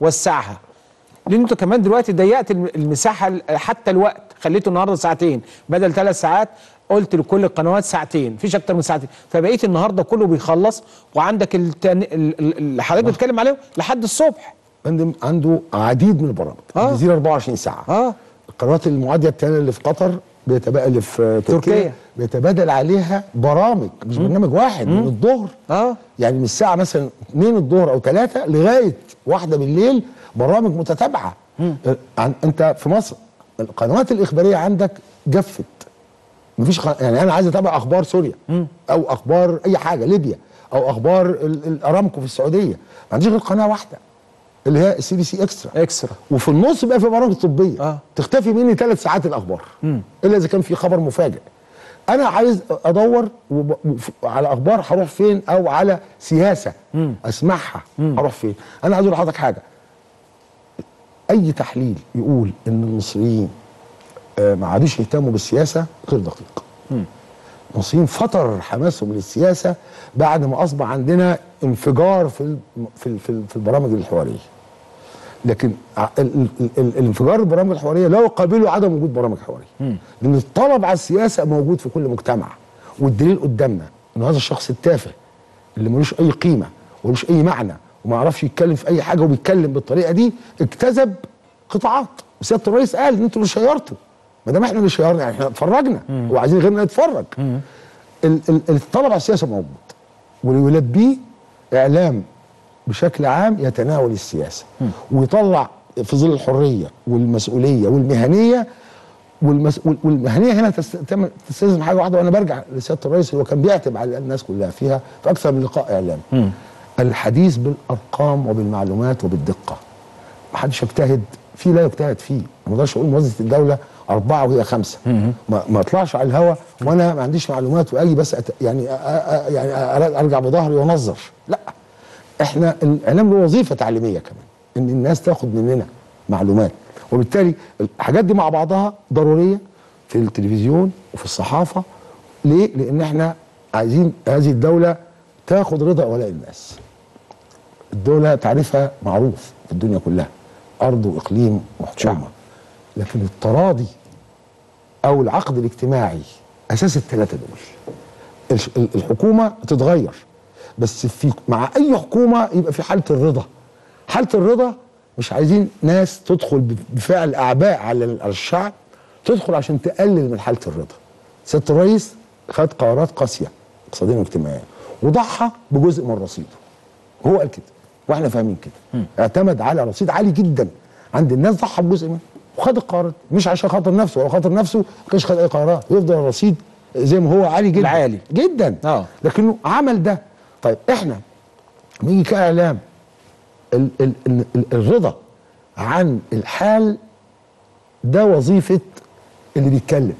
وسعها. لأن انت كمان دلوقتي ضيقت الم- المساحة ال- حتى الوقت. خليته النهارده ساعتين. بدل ثلاث ساعات قلت لكل القنوات ساعتين. مفيش أكتر من ساعتين. فبقيت النهارده كله بيخلص وعندك التن... ال- ال- اللي حضرتك بتتكلم عليه لحد الصبح. عنده عديد من البرامج. آه. الجزيره 24 ساعة. آه. القنوات المعادية الثانية اللي في قطر بيتبادل في تركيا, تركيا. بيتبادل عليها برامج مش برنامج واحد من الظهر. آه. يعني من الساعة مثلا 2 الظهر أو 3 لغاية واحدة بالليل برامج متتابعة. عن أنت في مصر القنوات الإخبارية عندك جفت. مفيش خ... يعني أنا عايز أتابع أخبار سوريا أو أخبار أي حاجة ليبيا أو أخبار ال- الارامكو في السعودية. ما عنديش غير قناة واحدة. اللي هي السي بي سي اكسترا اكسترا وفي النص بقى في برامج طبية. آه. تختفي مني ثلاث ساعات الأخبار. إلا إذا كان في خبر مفاجئ. أنا عايز أدور وب... وف- على أخبار هروح فين أو على سياسة أسمعها هروح فين. أنا عايز أقول لحضرتك حاجة. أي تحليل يقول إن المصريين آه، ما عادوش يهتموا بالسياسة غير دقيق. المصريين فطر حماسهم للسياسة بعد ما أصبح عندنا انفجار في في في البرامج الحواريه لكن الانفجار البرامج الحوارية لا يقابله عدم وجود برامج حوارية. لأن الطلب على السياسة موجود في كل مجتمع والدليل قدامنا إن هذا الشخص التافه اللي ملوش أي قيمة ملوش أي معنى وما يعرفش يتكلم في أي حاجة وبيتكلم بالطريقة دي اجتذب قطاعات. وسيادة الرئيس قال إن أنتوا اللي شيرتوا. ما دام إحنا اللي شيرنا يعني إحنا اتفرجنا. وعايزين غيرنا ال- الطلب على السياسة موجود. واللي يلبيه إعلام بشكل عام يتناول السياسة. ويطلع في ظل الحرية والمسؤولية والمهنية والمس... وال- والمهنية هنا تستلزم حاجة واحدة وأنا برجع لسيادة الرئيس اللي هو كان بيعتب على الناس كلها فيها في أكثر من لقاء اعلامي الحديث بالأرقام وبالمعلومات وبالدقة. ما حدش يجتهد فيه لا يجتهد فيه. ما أقدرش أقول موظفه الدولة أربعة وهي خمسة. ما, ما أطلعش على الهوا وأنا ما عنديش معلومات وأجي بس أت... يعني أ... أ... يعني أ... أرجع بظهري وأنظر. لا. إحنا الاعلام له وظيفة تعليمية كمان إن الناس تاخد مننا معلومات. وبالتالي الحاجات دي مع بعضها ضرورية في التلفزيون وفي الصحافة. ليه؟ لأن إحنا عايزين هذه الدولة تاخد رضا اولياء الناس. الدولة تعريفها معروف في الدنيا كلها أرض وإقليم وحكومة. لكن التراضي أو العقد الاجتماعي أساس الثلاثة دول. الش- ال- الحكومة تتغير. بس في مع أي حكومة يبقى في حالة الرضا. حالة الرضا مش عايزين ناس تدخل بفعل أعباء على ال- على الشعب تدخل عشان تقلل من حالة الرضا. سيادة الرئيس خد قرارات قاسية اقتصاديا واجتماعيا وضحى بجزء من رصيده. هو قال كده وإحنا فاهمين كده. اعتمد على رصيد عالي جدا. عند الناس ضحى بجزء منه وخد القرارات. مش عشان خاطر نفسه ولا خاطر نفسه ما كانش خد أي قرارات. يفضل الرصيد زي ما هو عالي جدا. العالي. جدا. آه. لكنه عمل ده طيب إحنا نيجي كإعلام ال ال ال ال الرضا عن الحال ده وظيفة اللي بيتكلم.